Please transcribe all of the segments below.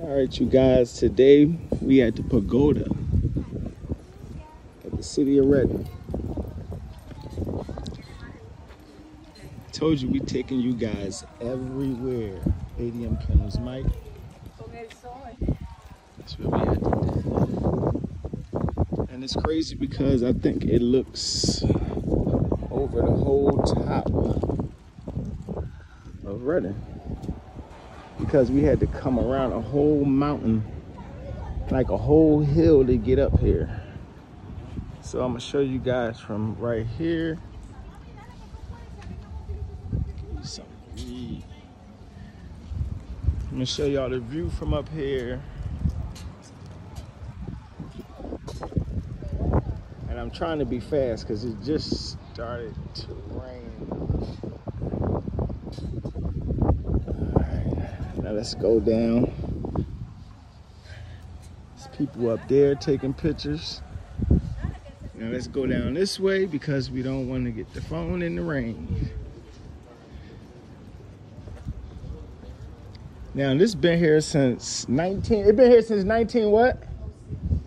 All right, you guys, today we at the pagoda at the city of Reading. Told you we taking you guys everywhere. ADM Kennels Mike. That's where we at today. And it's crazy because I think it looks over the whole top of Reading because we had to come around a whole mountain, like a whole hill to get up here. So I'm gonna show you guys from right here. I'm gonna show y'all the view from up here. And I'm trying to be fast because it just started to rain. Now let's go down. There's people up there taking pictures. Now let's go down this way because we don't want to get the phone in the rain. Now this been here since 19, it been here since 19 what?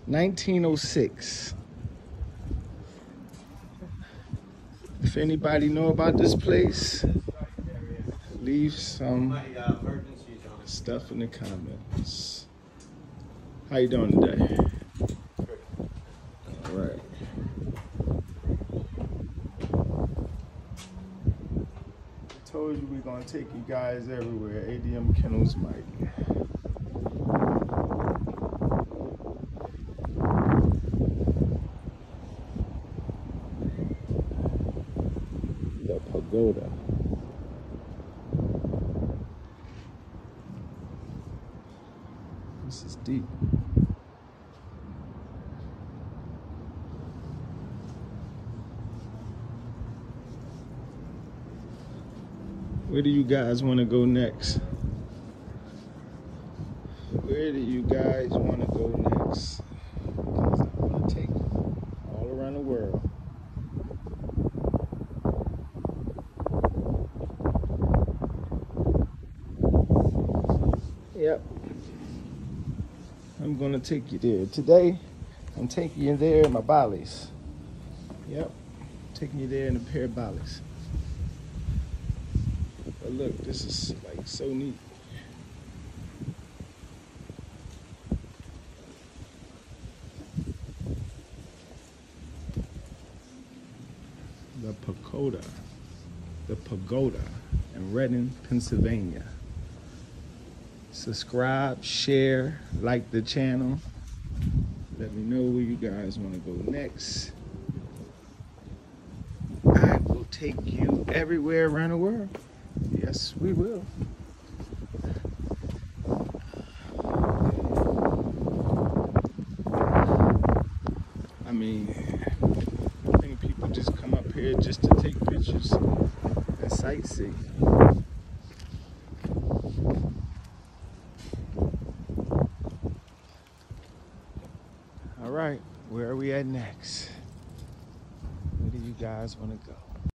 1906. If anybody know about this place, leave some stuff in the comments. How you doing today? All right. I told you we're gonna take you guys everywhere. ADM Kennels Mike. The pagoda. This is deep. Where do you guys want to go next? Where do you guys want to go next? Because I want to take all around the world. Yep. I'm gonna take you there. Today, I'm taking you there in my Bally's. Yep, taking you there in a pair of Bally's. But look, this is like so neat. The pagoda, the pagoda in Reading, Pennsylvania subscribe, share, like the channel. Let me know where you guys want to go next. I will take you everywhere around the world. Yes, we will. I mean, I think people just come up here just to take pictures and sightsee. All right, where are we at next? Where do you guys want to go?